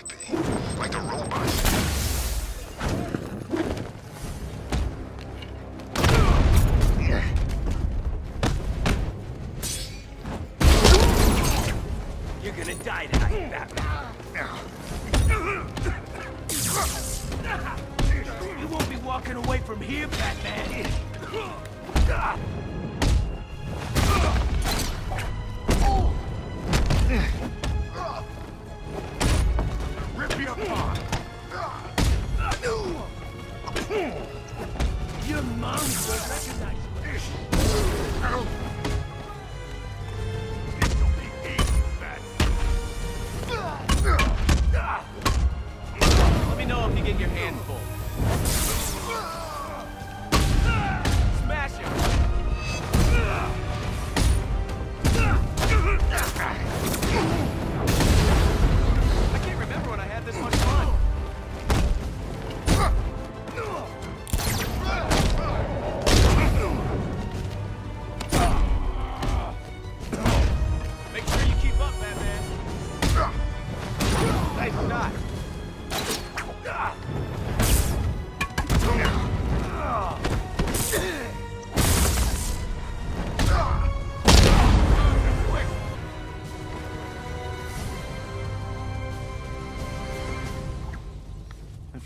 creepy. Like the robot. You're gonna die tonight, Batman. You won't be walking away from here, Batman.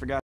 forgot